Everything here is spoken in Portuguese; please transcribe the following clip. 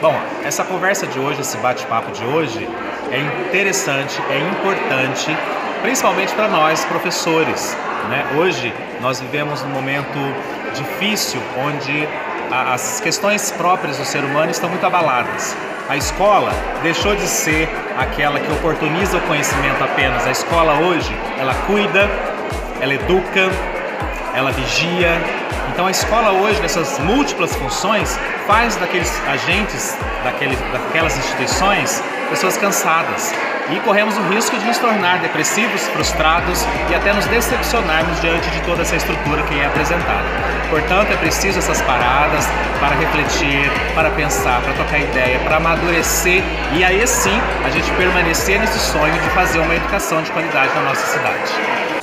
Bom, essa conversa de hoje, esse bate-papo de hoje é interessante, é importante, principalmente para nós professores. Né? Hoje nós vivemos num momento difícil onde as questões próprias do ser humano estão muito abaladas. A escola deixou de ser aquela que oportuniza o conhecimento apenas. A escola hoje, ela cuida, ela educa, ela vigia. Então a escola hoje, nessas múltiplas funções, faz daqueles agentes, daqueles, daquelas instituições, pessoas cansadas. E corremos o risco de nos tornar depressivos, frustrados e até nos decepcionarmos diante de toda essa estrutura que é apresentada. Portanto, é preciso essas paradas para refletir, para pensar, para trocar ideia, para amadurecer e aí sim a gente permanecer nesse sonho de fazer uma educação de qualidade na nossa cidade.